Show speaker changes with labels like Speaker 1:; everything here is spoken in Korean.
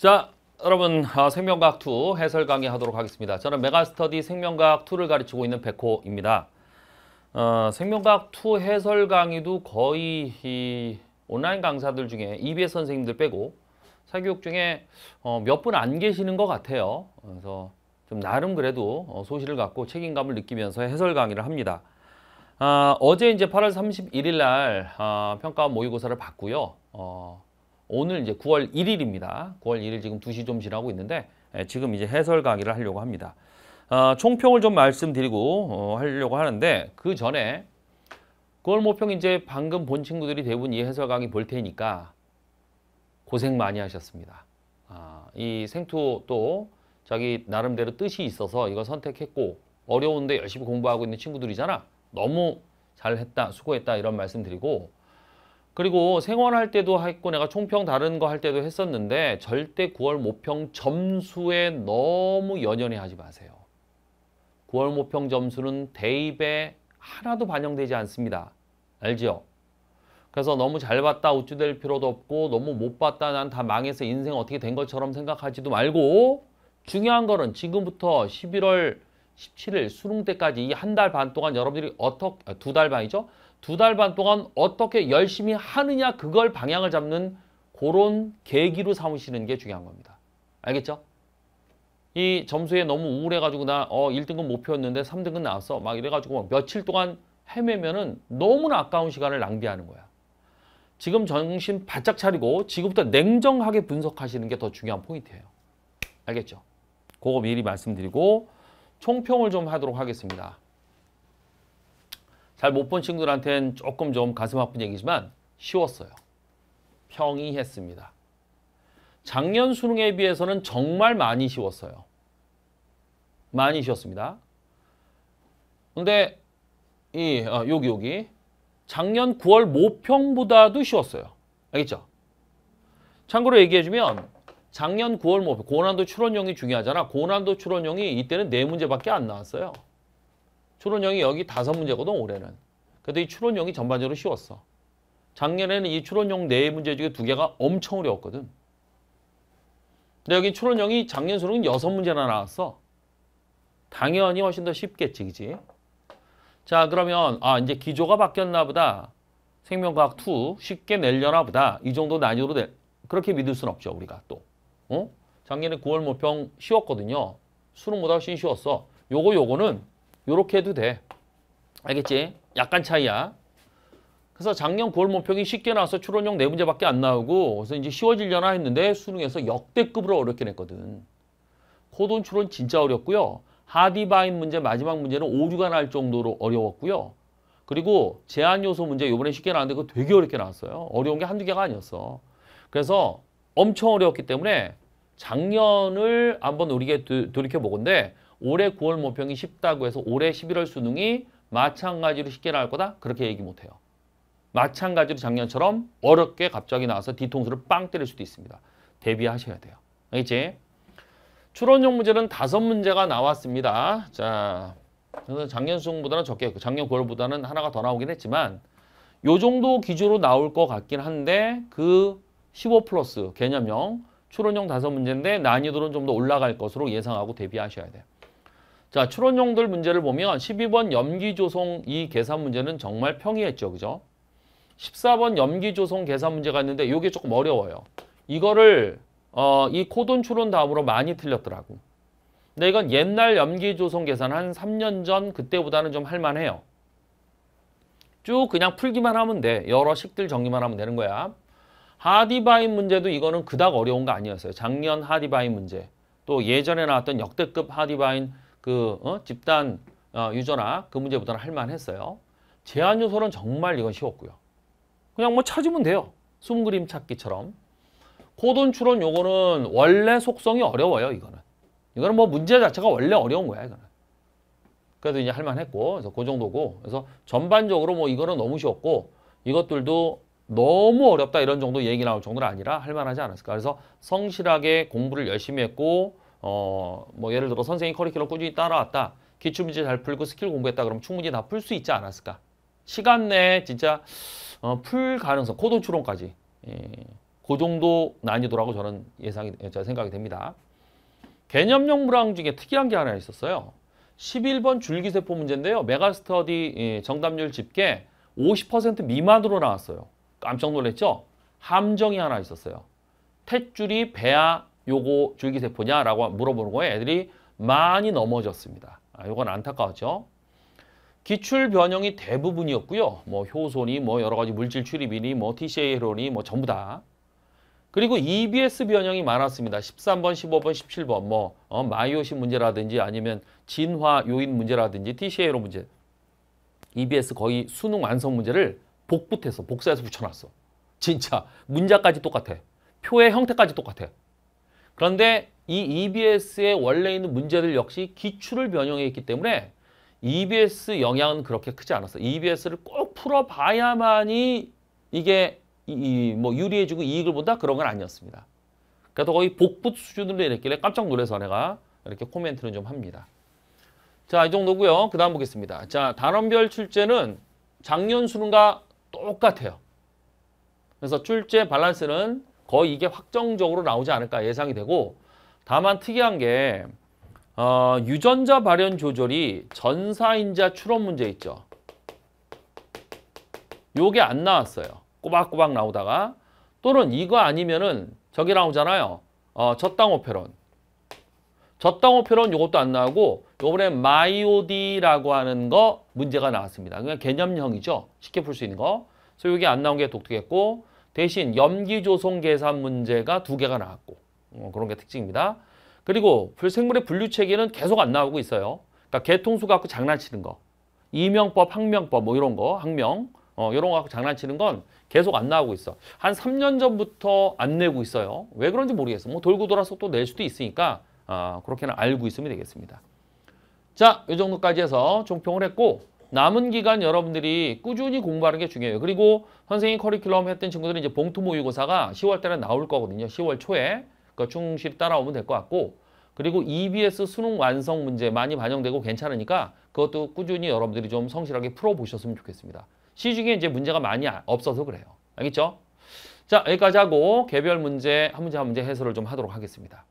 Speaker 1: 자, 여러분 어, 생명과학 2 해설 강의 하도록 하겠습니다. 저는 메가스터디 생명과학 2를 가르치고 있는 백호입니다. 어, 생명과학 2 해설 강의도 거의 이 온라인 강사들 중에 EBS 선생님들 빼고 사교육 중에 어, 몇 분 안 계시는 것 같아요. 그래서 좀 나름 그래도 어, 소실을 갖고 책임감을 느끼면서 해설 강의를 합니다. 아, 어제 이제 8월 31일 날 아, 평가 모의고사를 봤고요. 어, 오늘 이제 9월 1일입니다. 9월 1일 지금 2시 좀 지나고 있는데 예, 지금 이제 해설 강의를 하려고 합니다. 어, 총평을 좀 말씀드리고 어, 하려고 하는데 그 전에 9월 모평 이제 방금 본 친구들이 대부분 이 해설 강의 볼 테니까 고생 많이 하셨습니다. 아, 이 생투 또 자기 나름대로 뜻이 있어서 이거 선택했고 어려운데 열심히 공부하고 있는 친구들이잖아. 너무 잘했다, 수고했다 이런 말씀 드리고 그리고 생활할 때도 했고 내가 총평 다른 거 할 때도 했었는데 절대 9월 모평 점수에 너무 연연해 하지 마세요. 9월 모평 점수는 대입에 하나도 반영되지 않습니다. 알지요? 그래서 너무 잘 봤다 우쭐될 필요도 없고 너무 못 봤다 난 다 망해서 인생 어떻게 된 것처럼 생각하지도 말고 중요한 거는 지금부터 11월 17일 수능 때까지 이 한 달 반 동안 여러분들이 어떻게 두 달 반이죠? 두 달 반 동안 어떻게 열심히 하느냐 그걸 방향을 잡는 그런 계기로 삼으시는 게 중요한 겁니다. 알겠죠? 이 점수에 너무 우울해가지고 나 어 1등급 목표였는데 3등급 나왔어 막 이래가지고 며칠 동안 헤매면은 너무나 아까운 시간을 낭비하는 거야. 지금 정신 바짝 차리고 지금부터 냉정하게 분석하시는 게 더 중요한 포인트예요. 알겠죠? 그거 미리 말씀드리고 총평을 좀 하도록 하겠습니다. 잘 못 본 친구들한테는 조금 좀 가슴 아픈 얘기지만 쉬웠어요. 평이했습니다. 작년 수능에 비해서는 정말 많이 쉬웠어요. 많이 쉬웠습니다. 근데 이 어, 여기 여기 작년 9월 모평보다도 쉬웠어요. 알겠죠? 참고로 얘기해주면 작년 9월 모평 고난도 추론용이 중요하잖아. 고난도 추론용이 이때는 네 문제밖에 안 나왔어요. 추론용이 여기 다섯 문제거든 올해는. 그래도 이 추론용이 전반적으로 쉬웠어. 작년에는 이 추론용 네 문제 중에 두 개가 엄청 어려웠거든. 근데 여기 추론용이 작년 수능은 여섯 문제나 나왔어. 당연히 훨씬 더 쉽겠지, 그지? 자, 그러면 아 이제 기조가 바뀌었나 보다. 생명과학 2 쉽게 내려나 보다. 이 정도 난이도로 될 그렇게 믿을 수는 없죠, 우리가 또. 어? 작년에 9월 모평 쉬웠거든요. 수능보다 훨씬 쉬웠어. 요거 요거는 요렇게 해도 돼. 알겠지? 약간 차이야. 그래서 작년 9월 모평이 쉽게 나와서 추론용 네 문제밖에 안 나오고 그래서 이제 쉬워지려나 했는데 수능에서 역대급으로 어렵게 냈거든. 코돈 추론 진짜 어렵고요. 하디바인 문제 마지막 문제는 오류가 날 정도로 어려웠고요. 그리고 제한 요소 문제 요번에 쉽게 나왔는데 그거 되게 어렵게 나왔어요. 어려운 게 한두 개가 아니었어. 그래서 엄청 어려웠기 때문에 작년을 한번 우리가 돌이켜 보건데 올해 9월 모평이 쉽다고 해서 올해 11월 수능이 마찬가지로 쉽게 나올 거다? 그렇게 얘기 못해요. 마찬가지로 작년처럼 어렵게 갑자기 나와서 뒤통수를 빵 때릴 수도 있습니다. 대비하셔야 돼요. 알겠지? 추론용 문제는 다섯 문제가 나왔습니다. 자, 그래서 작년 수능보다는 적게, 작년 9월보다는 하나가 더 나오긴 했지만 요 정도 기조로 나올 것 같긴 한데 그 15 플러스 개념형 추론용 다섯 문제인데 난이도는 좀 더 올라갈 것으로 예상하고 대비하셔야 돼요. 자, 추론용들 문제를 보면 12번 염기조송 이 계산 문제는 정말 평이했죠. 그죠? 14번 염기조송 계산 문제가 있는데 이게 조금 어려워요. 이거를 어, 이 코돈 추론 다음으로 많이 틀렸더라고. 근데 이건 옛날 염기조송 계산 한 3년 전 그때보다는 좀 할만해요. 쭉 그냥 풀기만 하면 돼. 여러 식들 정리만 하면 되는 거야. 하디바인 문제도 이거는 그닥 어려운 거 아니었어요. 작년 하디바인 문제. 또 예전에 나왔던 역대급 하디바인 그 어? 집단 어, 유전화 그 문제보다는 할만했어요. 제한 요소는 정말 이건 쉬웠고요. 그냥 뭐 찾으면 돼요. 숨 그림 찾기처럼. 코돈 추론 요거는 원래 속성이 어려워요. 이거는. 이거는 뭐 문제 자체가 원래 어려운 거야. 이거는. 그래도 이제 할만했고 그래서 그 정도고 그래서 전반적으로 뭐 이거는 너무 쉬웠고 이것들도 너무 어렵다 이런 정도 얘기 나올 정도는 아니라 할만하지 않았을까. 그래서 성실하게 공부를 열심히 했고 어 뭐 예를 들어 선생님 커리큘럼 꾸준히 따라왔다. 기출 문제 잘 풀고 스킬 공부했다 그러면 충분히 다 풀 수 있지 않았을까. 시간 내에 진짜 어, 풀 가능성, 코돈 추론까지. 예. 그 정도 난이도라고 저는 예상이 저 생각이 됩니다. 개념형 문항 중에 특이한 게 하나 있었어요. 11번 줄기세포 문제인데요. 메가스터디 예, 정답률 집계 50% 미만으로 나왔어요. 깜짝 놀랐죠? 함정이 하나 있었어요. 탯줄이 배아 요거 줄기세포냐라고 물어보는 거에 애들이 많이 넘어졌습니다. 아, 요건 안타까웠죠. 기출 변형이 대부분이었고요. 뭐 효소니 뭐 여러 가지 물질 출입이니 뭐 TCA 회로니 뭐 전부 다. 그리고 EBS 변형이 많았습니다. 13번, 15번, 17번 뭐 어, 마이오시 문제라든지 아니면 진화 요인 문제라든지 TCA 회로 문제. EBS 거의 수능 완성 문제를 복붙해서 복사해서 붙여놨어. 진짜 문자까지 똑같아. 표의 형태까지 똑같아. 그런데 이 EBS에 원래 있는 문제들 역시 기출을 변형해 있기 때문에 EBS 영향은 그렇게 크지 않았어. EBS를 꼭 풀어봐야만이 이게 이, 이, 뭐 유리해지고 이익을 본다 그런 건 아니었습니다. 그래도 거의 복붙 수준으로 이랬길래 깜짝 놀라서 내가 이렇게 코멘트를 좀 합니다. 자, 이 정도고요. 그 다음 보겠습니다. 자, 단원별 출제는 작년 수능과 똑같아요. 그래서 출제 밸런스는 거의 이게 확정적으로 나오지 않을까 예상이 되고 다만 특이한 게 어, 유전자 발현 조절이 전사인자 추론 문제 있죠. 요게 안 나왔어요. 꼬박꼬박 나오다가 또는 이거 아니면은 저기 나오잖아요. 어, 젖당오페론. 젖당오페론 요것도 안 나오고 요번에 MyoD라고 하는 거 문제가 나왔습니다. 그냥 개념형이죠. 쉽게 풀 수 있는 거. 그래서 요게 안 나온 게 독특했고 대신 염기조성 계산 문제가 두 개가 나왔고 어, 그런 게 특징입니다. 그리고 생물의 분류 체계는 계속 안 나오고 있어요. 그러니까 개통수 갖고 장난치는 거, 이명법, 학명법 뭐 이런 거, 학명 어, 이런 거 갖고 장난치는 건 계속 안 나오고 있어. 한 3년 전부터 안 내고 있어요. 왜 그런지 모르겠어. 뭐 돌고 돌아서 또 낼 수도 있으니까 아, 그렇게는 알고 있으면 되겠습니다. 자, 이 정도까지 해서 종평을 했고 남은 기간 여러분들이 꾸준히 공부하는 게 중요해요. 그리고 선생님 커리큘럼 했던 친구들은 이제 봉투 모의고사가 10월 달에 나올 거거든요. 10월 초에. 그 충실히 따라오면 될 것 같고 그리고 EBS 수능 완성 문제 많이 반영되고 괜찮으니까 그것도 꾸준히 여러분들이 좀 성실하게 풀어보셨으면 좋겠습니다. 시중에 이제 문제가 많이 없어서 그래요. 알겠죠? 자, 여기까지 하고 개별 문제 한 문제 한 문제 해설을 좀 하도록 하겠습니다.